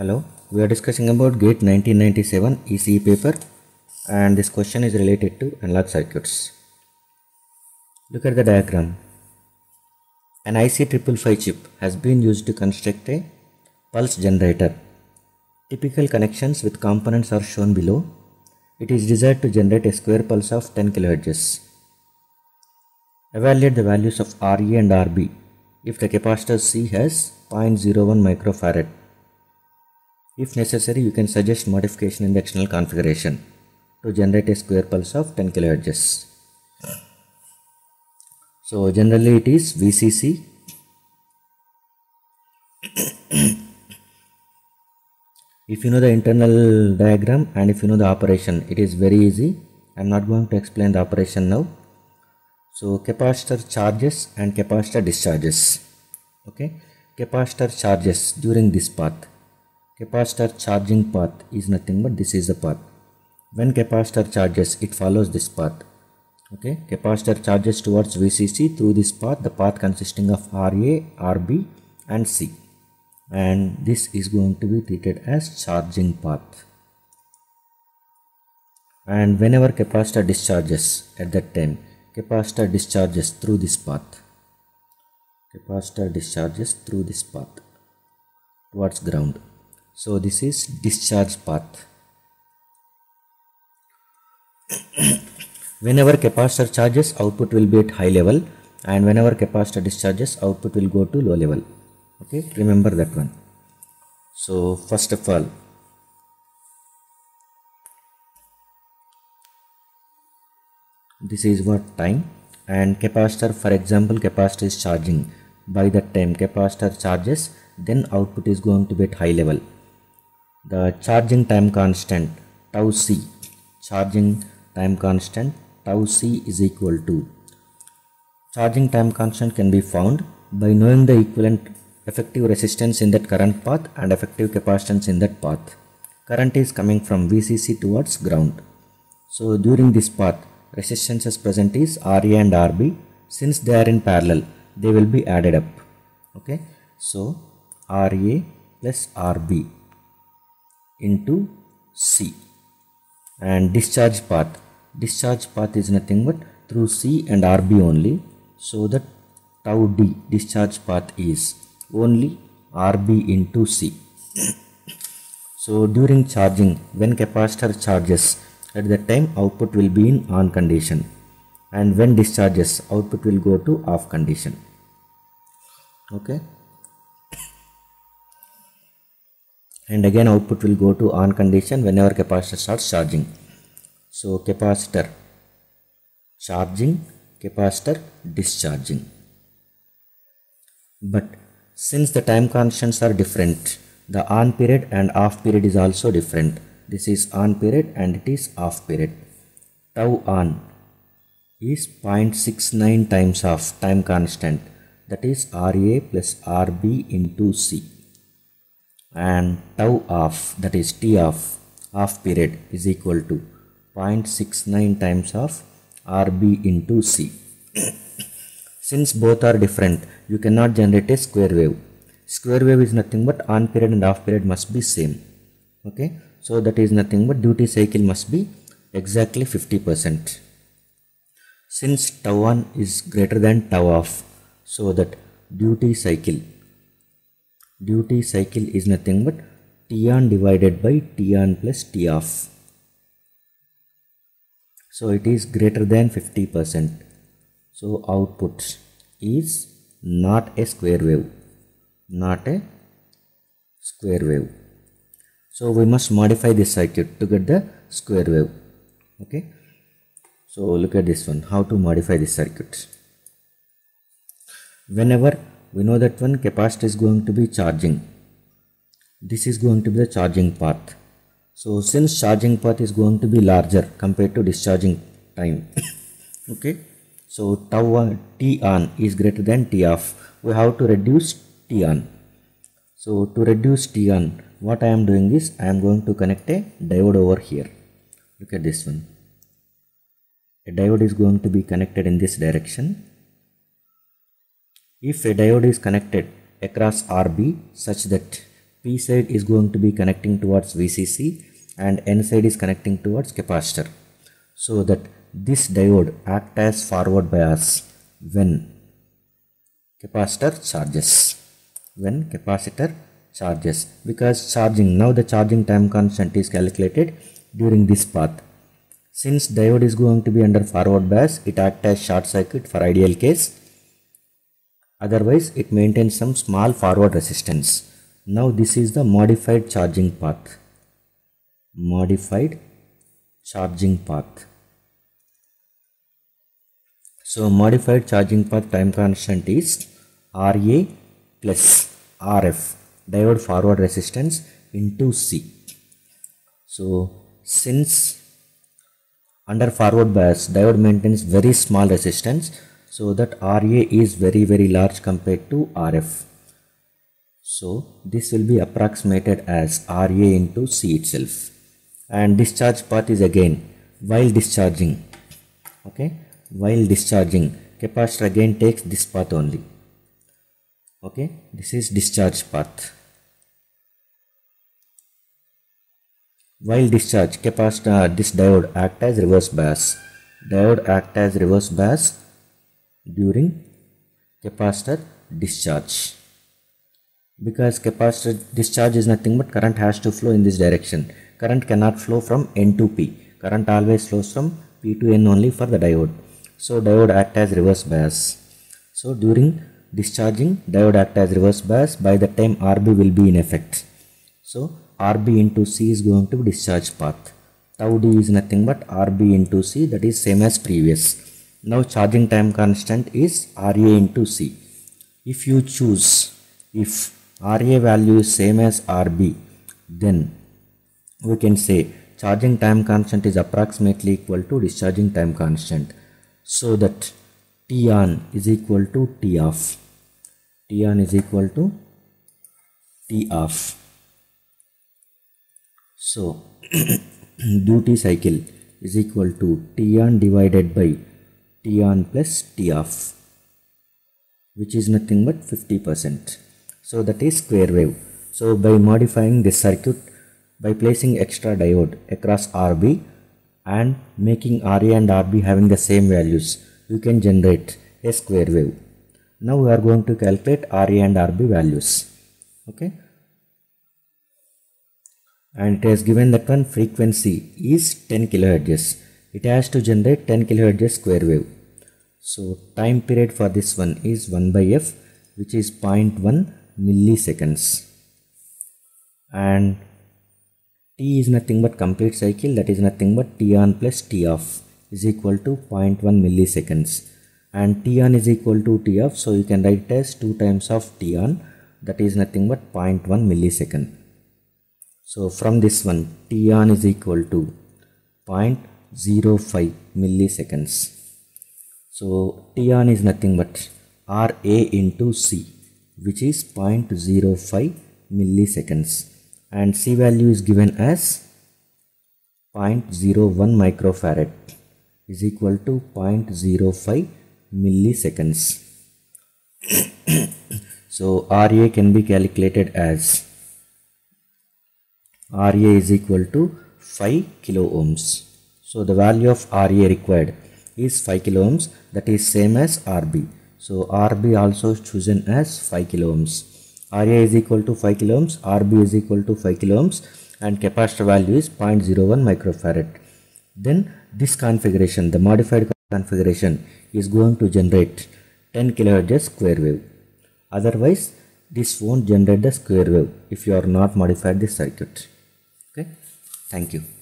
Hello, we are discussing about GATE 1997 ECE paper and this question is related to analog circuits. Look at the diagram. An IC 555 chip has been used to construct a pulse generator. Typical connections with components are shown below. It is desired to generate a square pulse of 10 kHz. Evaluate the values of Re and Rb if the capacitor C has 0.01 microfarad. If necessary, you can suggest modification in the external configuration to generate a square pulse of 10 kHz. So generally it is VCC if you know the internal diagram and if you know the operation it is very easy. I am not going to explain the operation now. So capacitor charges and capacitor discharges. Okay? Capacitor charges during this path capacitor charging path is nothing but this is the path. When capacitor charges it follows this path. Okay? Capacitor charges towards vcc through this path the path consisting of ra rb and c. And this is going to be treated as charging path. And whenever capacitor discharges at that time capacitor discharges through this path. Capacitor discharges through this path towards ground so this is discharge path. Whenever capacitor charges output will be at high level. And whenever capacitor discharges output will go to low level. Okay remember that one. So first of all this is what time. And capacitor for example capacitor is charging. By that time capacitor charges then output is going to be at high level the charging time constant tau c. Charging time constant tau c is equal to. Charging time constant can be found by knowing the equivalent effective resistance in that current path and effective capacitance in that path. Current is coming from vcc towards ground. So during this path resistances present is ra and rb. Since they are in parallel they will be added up. Okay? So ra plus rb into c. And discharge path. Discharge path is nothing but through c and rb only so that tau d discharge path is only rb into c. So during charging when capacitor charges at that time output will be in on condition. And when discharges output will go to off condition. Okay and again output will go to on condition whenever capacitor starts charging. So capacitor charging capacitor discharging. But since the time constants are different the on period and off period is also different. This is on period and it is off period. Tau on is 0.69 times of time constant. That is ra plus rb into c and tau off that is t off off period is equal to 0.69 times of rb into c. Since both are different you cannot generate a square wave. Square wave is nothing but on period and off period must be same. Okay? So that is nothing but duty cycle must be exactly 50% since tau on is greater than tau off so that duty cycle duty cycle is nothing but t on divided by t on plus t off. So it is greater than 50% so output is not a square wave not a square wave. So we must modify this circuit to get the square wave. Okay? So look at this one how to modify this circuit. Whenever we know that one capacitor is going to be charging. This is going to be the charging path. So since charging path is going to be larger compared to discharging time okay? So tau t on is greater than t off we have to reduce t on. So to reduce t on what I am doing is I am going to connect a diode over here. Look at this one. A diode is going to be connected in this direction if a diode is connected across RB such that P side is going to be connecting towards VCC and N side is connecting towards capacitor. So that this diode act as forward bias when capacitor charges. When capacitor charges because charging now the charging time constant is calculated during this path. Since diode is going to be under forward bias, it acts as short circuit for ideal case. Otherwise, it maintains some small forward resistance. Now this is the modified charging path. Modified charging path. So modified charging path time constant is RA plus RF diode forward resistance into C. So since under forward bias diode maintains very small resistance so that RA is very very large compared to RF. So this will be approximated as RA into C itself. And discharge path is again while discharging. Okay? While discharging capacitor again takes this path only. Okay? This is discharge path. While discharge capacitor uh, this diode act as reverse bias. Diode act as reverse bias during capacitor discharge. Because capacitor discharge is nothing but current has to flow in this direction. Current cannot flow from n to p. Current always flows from p to n only for the diode. So diode act as reverse bias. So during discharging diode act as reverse bias. By the time rb will be in effect. So rb into c is going to be discharge path. Tau d is nothing but rb into c that is same as previous now charging time constant is ra into c if you choose if ra value is same as rb then we can say charging time constant is approximately equal to discharging time constant so that T on is equal to T off. T on is equal to T off. So duty cycle is equal to T on divided by T on plus T off which is nothing but 50%. So that is square wave. So by modifying this circuit by placing extra diode across RB and making RA and RB having the same values you can generate a square wave. Now we are going to calculate RA and RB values. Okay. And it has given that one frequency is 10 kilohertz. It has to generate 10 kilohertz square wave. So time period for this one is 1 by f which is 0.1 milliseconds. And t is nothing but complete cycle that is nothing but t on plus t off is equal to 0.1 milliseconds. And t on is equal to t off so you can write it as 2 times of t on that is nothing but 0.1 millisecond. So from this one t on is equal to 0.05 milliseconds so t on is nothing but ra into c which is 0.05 milliseconds and c value is given as 0.01 microfarad is equal to 0.05 milliseconds. so RA can be calculated as RA is equal to 5 kilo ohms. So the value of RA required is 5 kilo ohms that is same as RB. So RB also chosen as 5 kilo ohms. RA is equal to 5 kilo ohms, RB is equal to 5 kilo ohms and capacitor value is 0.01 microfarad. Then this configuration, the modified configuration is going to generate 10 kilohertz square wave. Otherwise, this won't generate the square wave if you are not modified this circuit. Okay. Thank you.